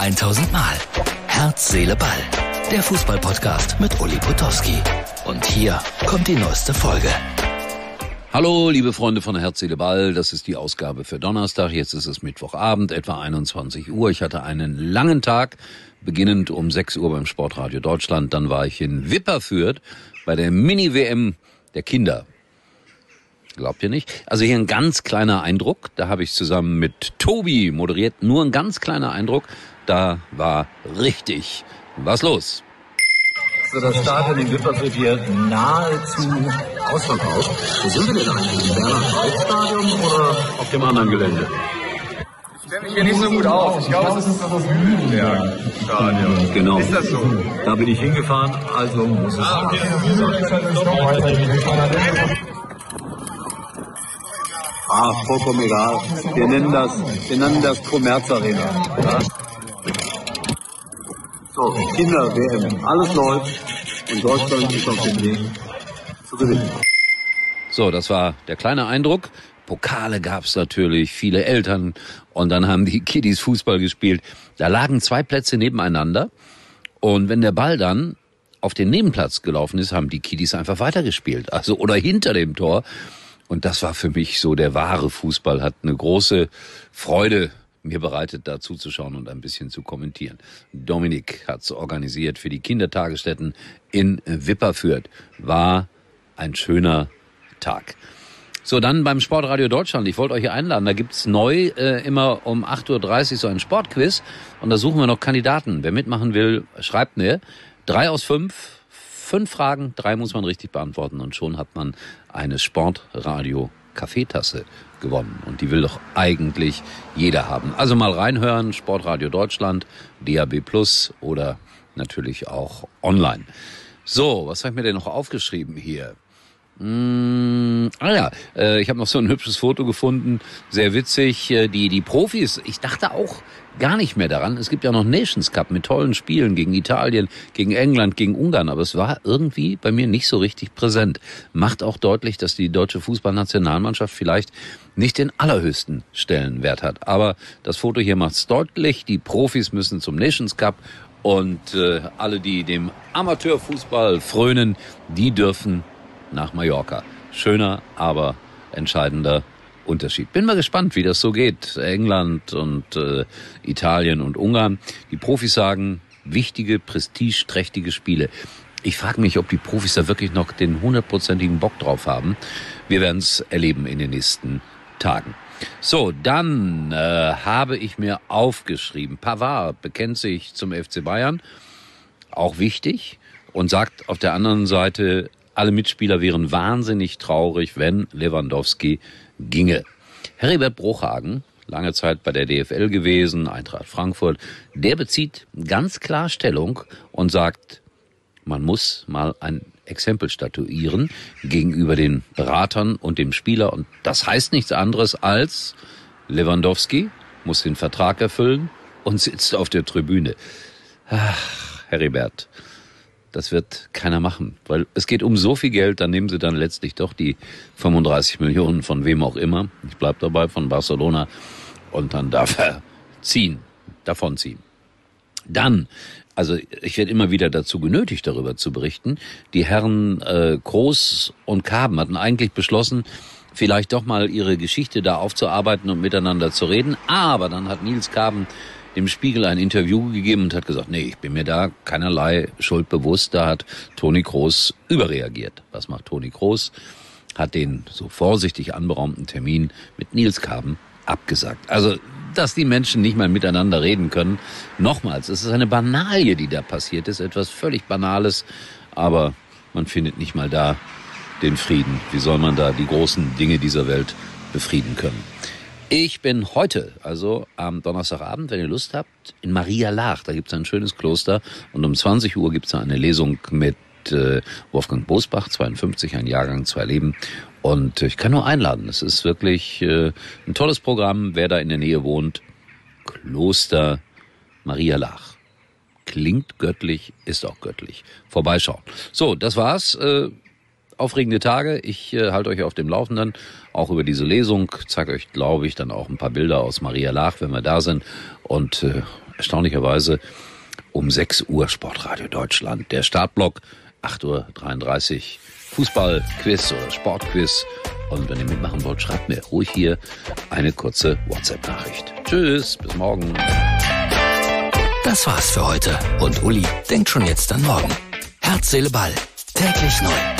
1000 Mal. Herz, Seele, Ball. Der Fußballpodcast mit Uli Potowski. Und hier kommt die neueste Folge. Hallo, liebe Freunde von Herz, Seele, Ball. Das ist die Ausgabe für Donnerstag. Jetzt ist es Mittwochabend, etwa 21 Uhr. Ich hatte einen langen Tag, beginnend um 6 Uhr beim Sportradio Deutschland. Dann war ich in Wipperfürth bei der Mini-WM der Kinder. Glaubt ihr nicht? Also hier ein ganz kleiner Eindruck. Da habe ich zusammen mit Tobi moderiert. Nur ein ganz kleiner Eindruck. Da war richtig was los. So, das Stadion in Wipperfürth hier nahezu ausverkauft. Wo sind wir denn eigentlich? Im Bernhard-Reit-Stadion oder auf dem anderen Gelände? Ich kenne mich hier nicht so gut aus. Ich glaube, es ist das Lüdenberg-Stadion. Genau. Ist das so? Da bin ich hingefahren, also muss es Ah, okay. Ah, vollkommen egal. Wir nennen das, wir nennen das Commerz Arena. Ja? So, Kinder, WM, alles läuft und Deutschland ist auf dem Weg zu gewinnen. So, das war der kleine Eindruck. Pokale gab's natürlich, viele Eltern und dann haben die Kiddies Fußball gespielt. Da lagen zwei Plätze nebeneinander und wenn der Ball dann auf den Nebenplatz gelaufen ist, haben die Kiddies einfach weitergespielt, also oder hinter dem Tor. Und das war für mich so der wahre Fußball, hat eine große Freude mir bereitet, da zuzuschauen und ein bisschen zu kommentieren. Dominik hat's organisiert für die Kindertagesstätten in Wipperfürth. War ein schöner Tag. So, dann beim Sportradio Deutschland. Ich wollte euch hier einladen. Da gibt's neu äh, immer um 8.30 Uhr so ein Sportquiz. Und da suchen wir noch Kandidaten. Wer mitmachen will, schreibt mir. Drei aus fünf. Fünf Fragen, drei muss man richtig beantworten. Und schon hat man eine Sportradio Kaffeetasse gewonnen. Und die will doch eigentlich jeder haben. Also mal reinhören. Sportradio Deutschland, DAB Plus oder natürlich auch online. So, was habe ich mir denn noch aufgeschrieben hier? Mm, ah ja, äh, ich habe noch so ein hübsches Foto gefunden, sehr witzig. Äh, die die Profis, ich dachte auch gar nicht mehr daran. Es gibt ja noch Nations Cup mit tollen Spielen gegen Italien, gegen England, gegen Ungarn, aber es war irgendwie bei mir nicht so richtig präsent. Macht auch deutlich, dass die deutsche Fußballnationalmannschaft vielleicht nicht den allerhöchsten Stellenwert hat. Aber das Foto hier macht's deutlich. Die Profis müssen zum Nations Cup und äh, alle, die dem Amateurfußball frönen, die dürfen nach Mallorca. Schöner, aber entscheidender Unterschied. Bin mal gespannt, wie das so geht. England und äh, Italien und Ungarn. Die Profis sagen, wichtige, prestigeträchtige Spiele. Ich frage mich, ob die Profis da wirklich noch den hundertprozentigen Bock drauf haben. Wir werden es erleben in den nächsten Tagen. So, dann äh, habe ich mir aufgeschrieben, Pavard bekennt sich zum FC Bayern, auch wichtig, und sagt auf der anderen Seite, alle Mitspieler wären wahnsinnig traurig, wenn Lewandowski ginge. Heribert Bruchhagen, lange Zeit bei der DFL gewesen, Eintracht Frankfurt, der bezieht ganz klar Stellung und sagt, man muss mal ein Exempel statuieren gegenüber den Beratern und dem Spieler. Und das heißt nichts anderes als Lewandowski muss den Vertrag erfüllen und sitzt auf der Tribüne. Ach, Heribert, das wird keiner machen, weil es geht um so viel Geld, dann nehmen sie dann letztlich doch die 35 Millionen von wem auch immer. Ich bleib dabei von Barcelona und dann darf er ziehen, davonziehen. Dann, also ich werde immer wieder dazu genötigt, darüber zu berichten. Die Herren äh, Groß und Kaben hatten eigentlich beschlossen, vielleicht doch mal ihre Geschichte da aufzuarbeiten und miteinander zu reden. Aber dann hat Nils Kaben dem Spiegel ein Interview gegeben und hat gesagt, nee, ich bin mir da keinerlei Schuld bewusst. Da hat Toni Kroos überreagiert. Was macht Toni Kroos? Hat den so vorsichtig anberaumten Termin mit Nils Kaben abgesagt. Also, dass die Menschen nicht mal miteinander reden können. Nochmals, es ist eine Banalie, die da passiert ist. Etwas völlig Banales. Aber man findet nicht mal da den Frieden. Wie soll man da die großen Dinge dieser Welt befrieden können? Ich bin heute, also am Donnerstagabend, wenn ihr Lust habt, in Maria Laach. Da gibt es ein schönes Kloster und um 20 Uhr gibt es eine Lesung mit äh, Wolfgang Bosbach, 52, ein Jahrgang, zwei Leben. Und ich kann nur einladen. Es ist wirklich äh, ein tolles Programm. Wer da in der Nähe wohnt, Kloster Maria Laach. Klingt göttlich, ist auch göttlich. Vorbeischauen. So, das war's. Äh, aufregende Tage. Ich äh, halte euch auf dem Laufenden, auch über diese Lesung. Zeige euch, glaube ich, dann auch ein paar Bilder aus Maria Lach, wenn wir da sind. Und äh, erstaunlicherweise um 6 Uhr Sportradio Deutschland. Der Startblock 8.33 Uhr Fußballquiz oder Sportquiz. Und wenn ihr mitmachen wollt, schreibt mir ruhig hier eine kurze WhatsApp-Nachricht. Tschüss, bis morgen. Das war's für heute. Und Uli denkt schon jetzt an morgen. Herz, Seele, Ball. Täglich neu.